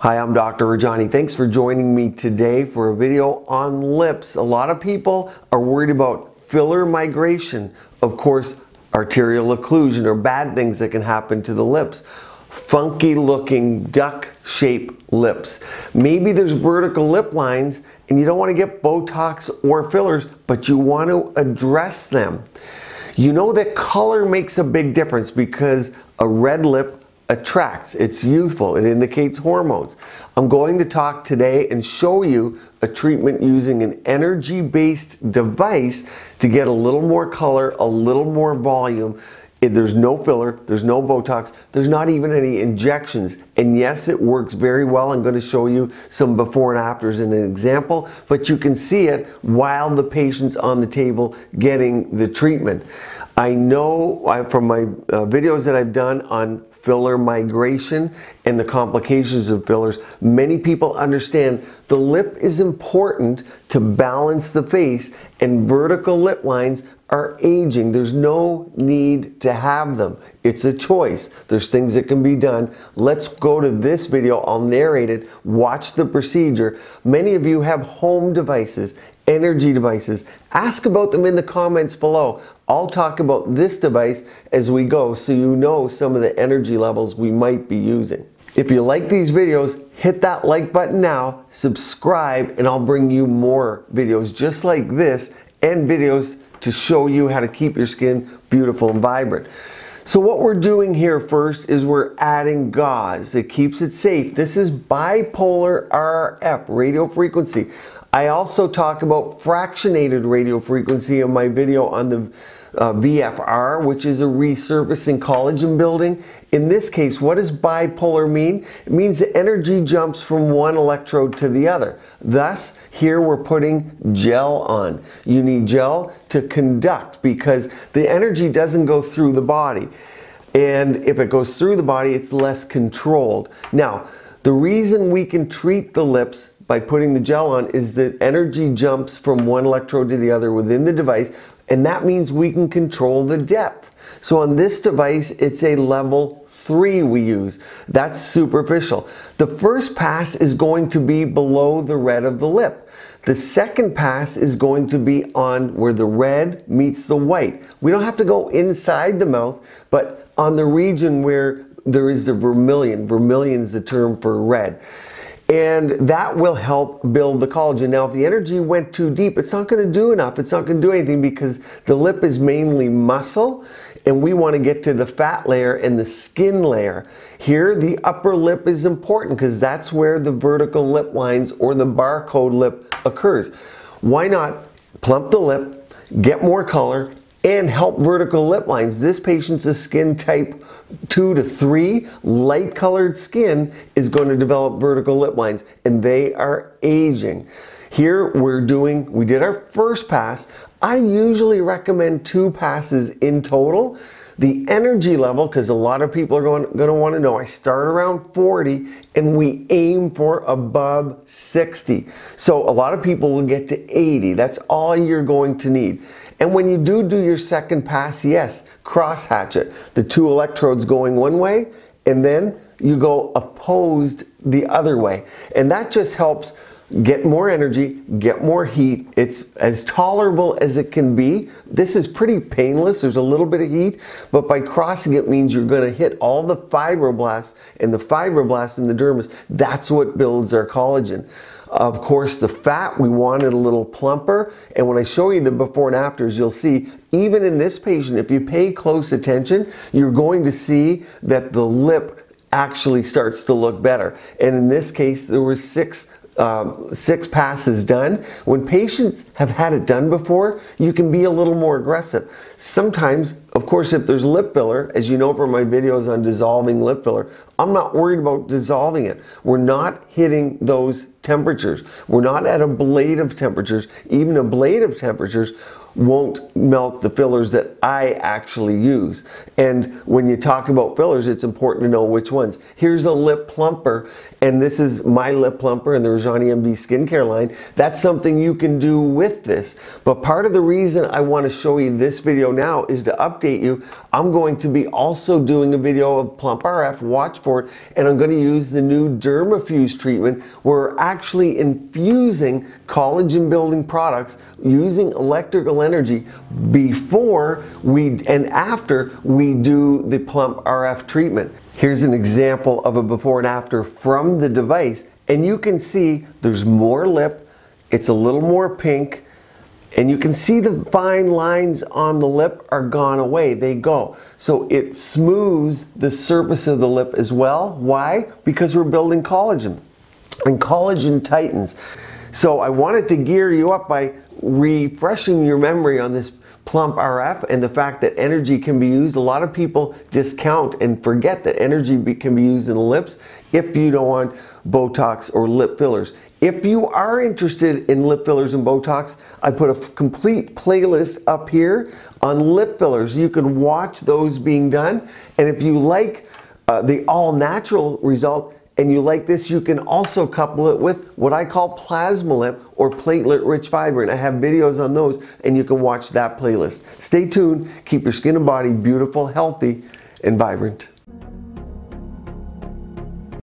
Hi, I'm Dr. Rajani. Thanks for joining me today for a video on lips. A lot of people are worried about filler migration. Of course, arterial occlusion or bad things that can happen to the lips. Funky looking duck shaped lips. Maybe there's vertical lip lines and you don't want to get Botox or fillers, but you want to address them. You know that color makes a big difference because a red lip attracts, it's youthful, it indicates hormones. I'm going to talk today and show you a treatment using an energy based device to get a little more color, a little more volume. There's no filler, there's no Botox, there's not even any injections. And yes, it works very well. I'm going to show you some before and afters in an example, but you can see it while the patient's on the table getting the treatment. I know from my uh, videos that I've done on filler migration and the complications of fillers, many people understand the lip is important to balance the face and vertical lip lines are aging. There's no need to have them. It's a choice. There's things that can be done. Let's go to this video. I'll narrate it. Watch the procedure. Many of you have home devices, energy devices. Ask about them in the comments below. I'll talk about this device as we go so you know some of the energy levels we might be using. If you like these videos, hit that like button now, subscribe, and I'll bring you more videos just like this and videos to show you how to keep your skin beautiful and vibrant. So what we're doing here first is we're adding gauze that keeps it safe. This is bipolar RF, radio frequency. I also talk about fractionated radio frequency in my video on the uh, VFR, which is a resurfacing collagen building. In this case, what does bipolar mean? It means the energy jumps from one electrode to the other. Thus, here we're putting gel on. You need gel to conduct because the energy doesn't go through the body. And if it goes through the body, it's less controlled. Now, the reason we can treat the lips by putting the gel on is that energy jumps from one electrode to the other within the device and that means we can control the depth. So on this device, it's a level three we use. That's superficial. The first pass is going to be below the red of the lip. The second pass is going to be on where the red meets the white. We don't have to go inside the mouth, but on the region where there is the vermilion. Vermilion is the term for red and that will help build the collagen. Now, if the energy went too deep, it's not going to do enough. It's not going to do anything because the lip is mainly muscle and we want to get to the fat layer and the skin layer. Here, the upper lip is important because that's where the vertical lip lines or the barcode lip occurs. Why not plump the lip, get more color, and help vertical lip lines. This patient's a skin type 2 to 3. Light colored skin is going to develop vertical lip lines and they are aging. Here we're doing, we did our first pass. I usually recommend two passes in total. The energy level, because a lot of people are going, going to want to know, I start around 40 and we aim for above 60. So a lot of people will get to 80. That's all you're going to need. And when you do do your second pass, yes, cross hatch it. The two electrodes going one way, and then you go opposed the other way. And that just helps get more energy, get more heat. It's as tolerable as it can be. This is pretty painless. There's a little bit of heat, but by crossing it means you're going to hit all the fibroblasts and the fibroblasts in the dermis. That's what builds our collagen. Of course, the fat, we want it a little plumper. And when I show you the before and afters, you'll see, even in this patient, if you pay close attention, you're going to see that the lip actually starts to look better. And in this case, there were six um, six passes done. When patients have had it done before, you can be a little more aggressive. Sometimes, of course, if there's lip filler, as you know from my videos on dissolving lip filler, I'm not worried about dissolving it. We're not hitting those temperatures. We're not at ablative temperatures. Even ablative temperatures, won't melt the fillers that I actually use. And when you talk about fillers, it's important to know which ones. Here's a lip plumper, and this is my lip plumper in the Rajani MD skincare line. That's something you can do with this. But part of the reason I want to show you this video now is to update you. I'm going to be also doing a video of Plump RF, watch for it, and I'm going to use the new Dermafuse treatment where we're actually infusing collagen building products using electrical energy before we and after we do the Plump RF treatment. Here's an example of a before and after from the device and you can see there's more lip, it's a little more pink, and you can see the fine lines on the lip are gone away. They go. So it smooths the surface of the lip as well. Why? Because we're building collagen. And collagen tightens. So I wanted to gear you up by refreshing your memory on this plump RF and the fact that energy can be used. A lot of people discount and forget that energy be, can be used in the lips if you don't want Botox or lip fillers. If you are interested in lip fillers and Botox, I put a complete playlist up here on lip fillers. You can watch those being done. And if you like uh, the all natural result, and you like this, you can also couple it with what I call plasma lip or platelet rich fibrin. And I have videos on those and you can watch that playlist. Stay tuned, keep your skin and body beautiful, healthy, and vibrant.